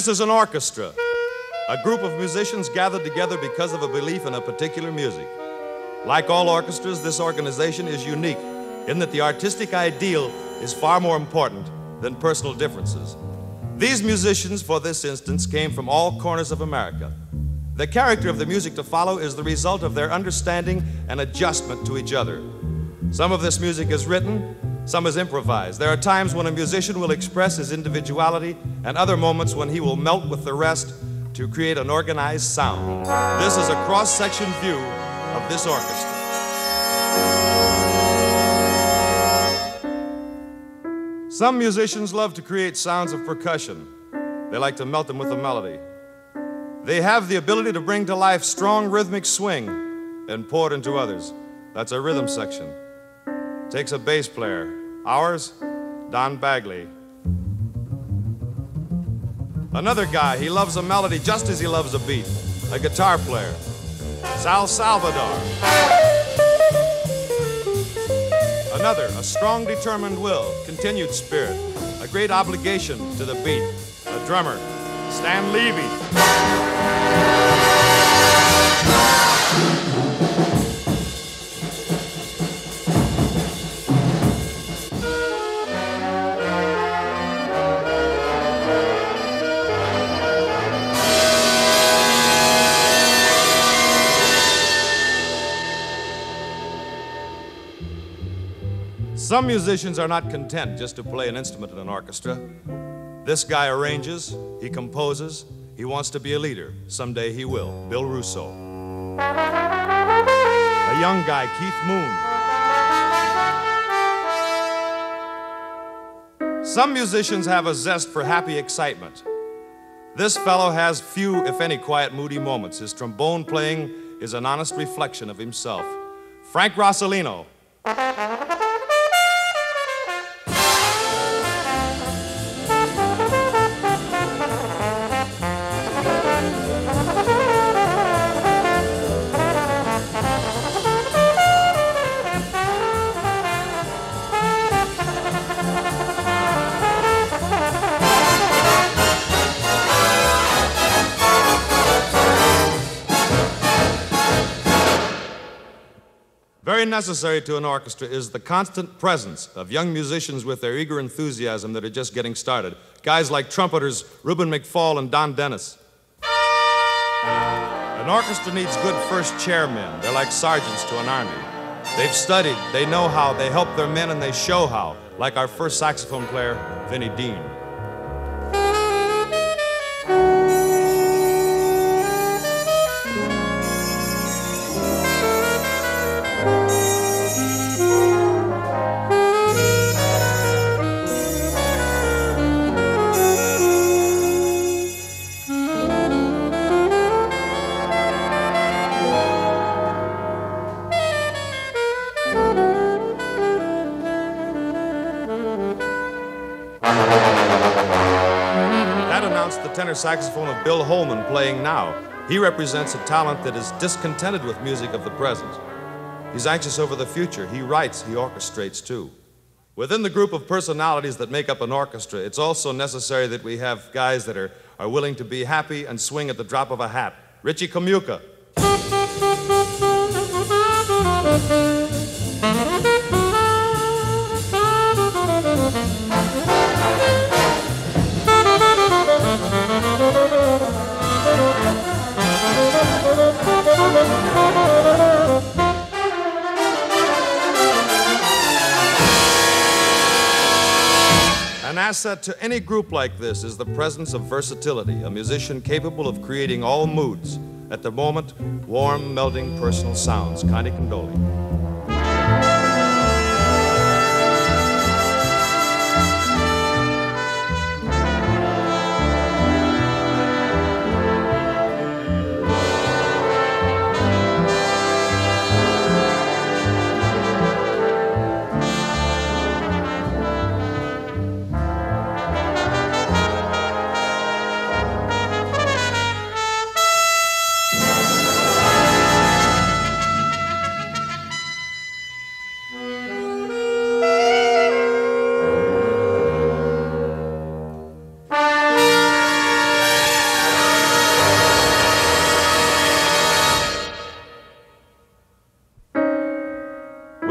This is an orchestra, a group of musicians gathered together because of a belief in a particular music. Like all orchestras, this organization is unique in that the artistic ideal is far more important than personal differences. These musicians, for this instance, came from all corners of America. The character of the music to follow is the result of their understanding and adjustment to each other. Some of this music is written, some is improvised. There are times when a musician will express his individuality, and other moments when he will melt with the rest to create an organized sound. This is a cross section view of this orchestra. Some musicians love to create sounds of percussion. They like to melt them with a melody. They have the ability to bring to life strong rhythmic swing and pour it into others. That's a rhythm section. Takes a bass player. Ours, Don Bagley. Another guy, he loves a melody just as he loves a beat. A guitar player, Sal Salvador. Another, a strong, determined will, continued spirit, a great obligation to the beat. A drummer, Stan Levey. Some musicians are not content just to play an instrument in an orchestra. This guy arranges, he composes, he wants to be a leader. Someday he will. Bill Russo. A young guy, Keith Moon. Some musicians have a zest for happy excitement. This fellow has few, if any, quiet, moody moments. His trombone playing is an honest reflection of himself. Frank Rosolino. Very necessary to an orchestra is the constant presence of young musicians with their eager enthusiasm that are just getting started. Guys like trumpeters Ruben McFall and Don Dennis. An orchestra needs good first chairmen. They're like sergeants to an army. They've studied, they know how, they help their men, and they show how, like our first saxophone player, Vinnie Dean. That announced the tenor saxophone of Bill Holman playing now. He represents a talent that is discontented with music of the present. He's anxious over the future. He writes, he orchestrates too. Within the group of personalities that make up an orchestra, it's also necessary that we have guys that are, are willing to be happy and swing at the drop of a hat. Richie Kamuca. Asset to any group like this is the presence of versatility, a musician capable of creating all moods. At the moment, warm, melting personal sounds. Conte Candoli.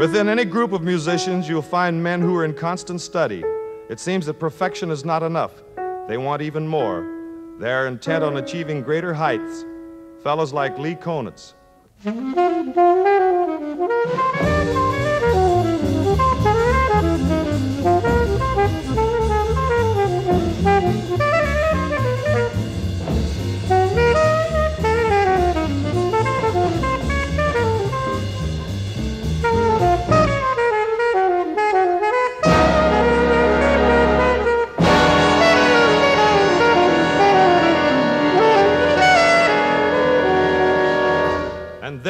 Within any group of musicians, you'll find men who are in constant study. It seems that perfection is not enough. They want even more. They're intent on achieving greater heights. Fellows like Lee Konitz.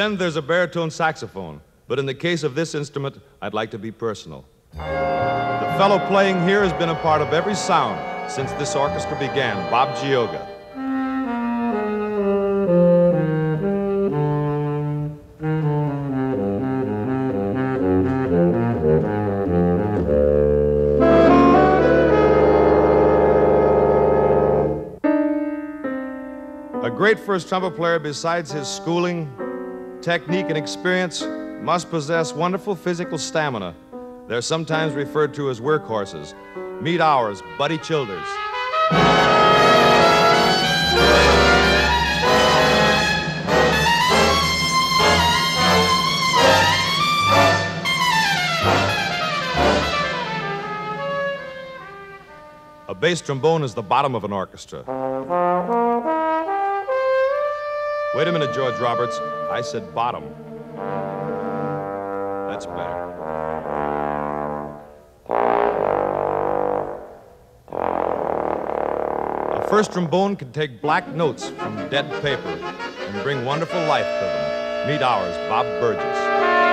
Then there's a baritone saxophone. But in the case of this instrument, I'd like to be personal. The fellow playing here has been a part of every sound since this orchestra began, Bob Gioga. A great first trumpet player, besides his schooling, technique, and experience, must possess wonderful physical stamina. They're sometimes referred to as workhorses. Meet ours, Buddy Childers. A bass trombone is the bottom of an orchestra. Wait a minute, George Roberts. I said bottom. That's better. A first trombone can take black notes from dead paper and bring wonderful life to them. Meet ours, Bob Burgess.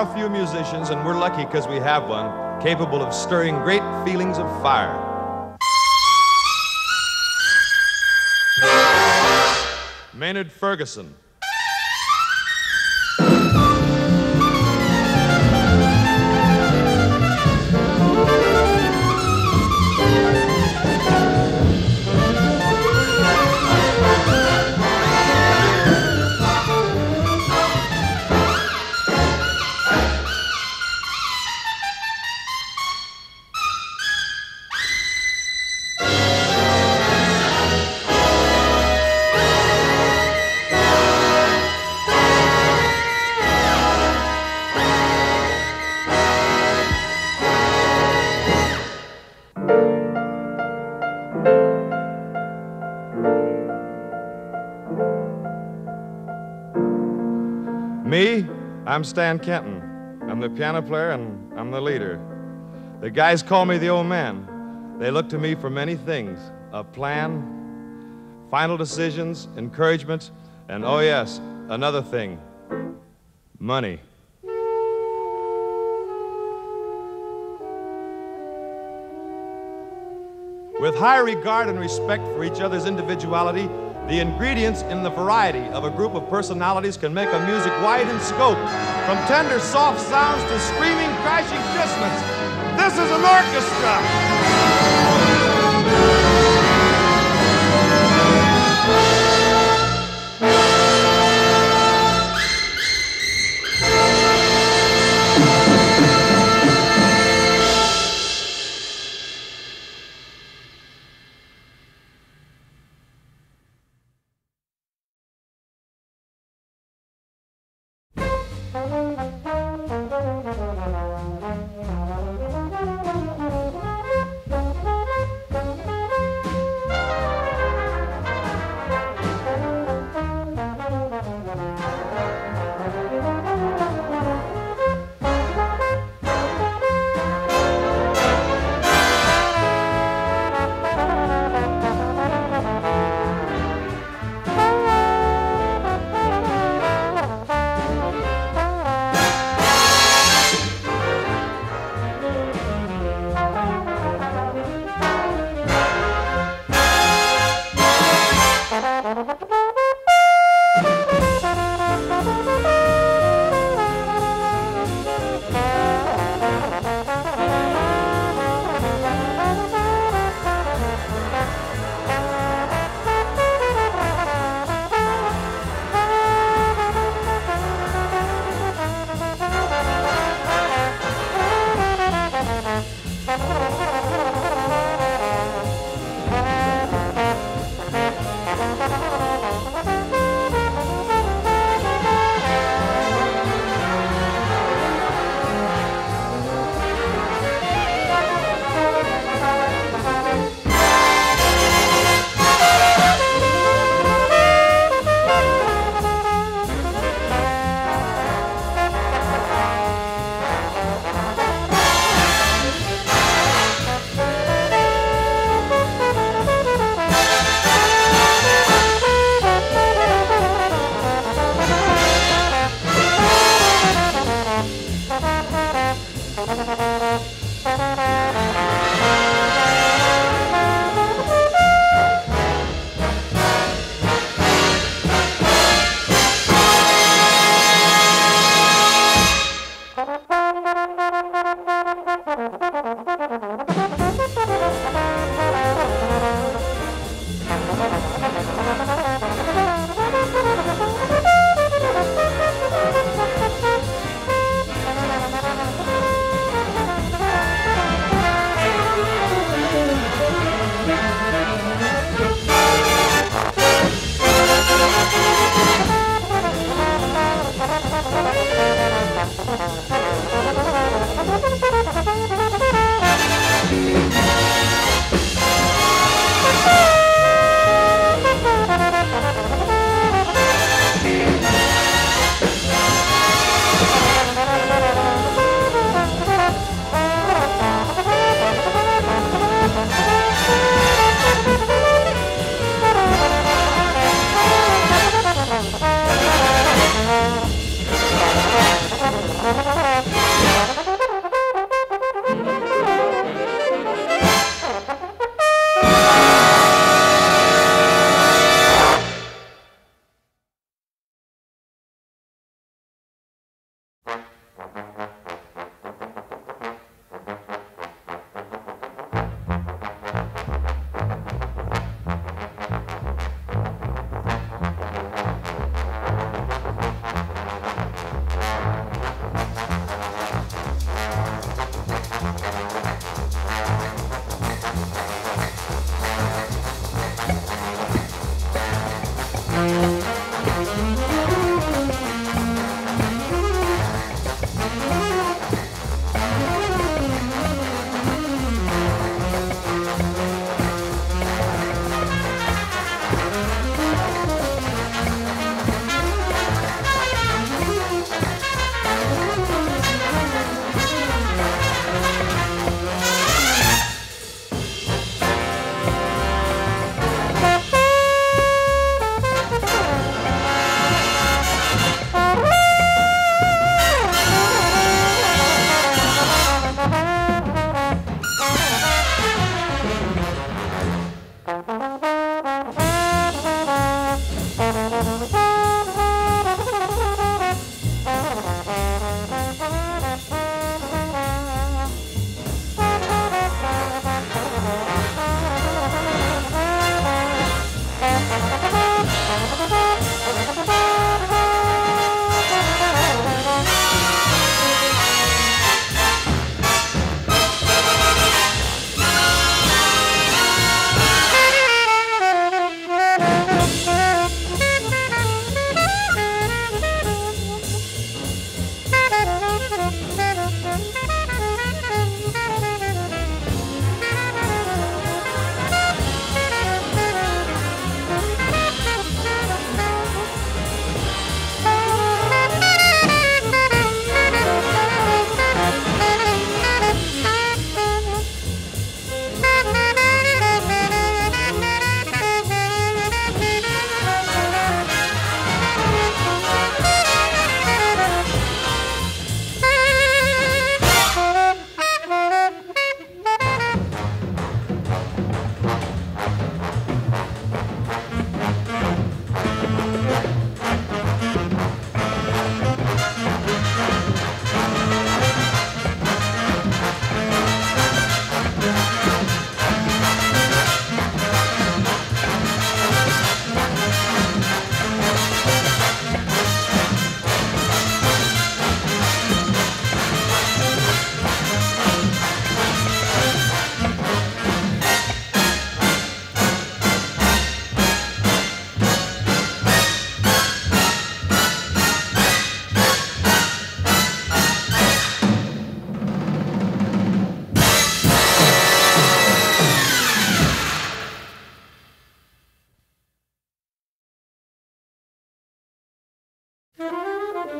Are a few musicians, and we're lucky because we have one, capable of stirring great feelings of fire. Maynard Ferguson. I'm Stan Kenton. I'm the piano player and I'm the leader. The guys call me the old man. They look to me for many things a plan, final decisions, encouragement, and oh, yes, another thing money. With high regard and respect for each other's individuality, the ingredients in the variety of a group of personalities can make a music wide in scope, from tender, soft sounds to screaming, crashing dissonance. This is an orchestra!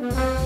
Thank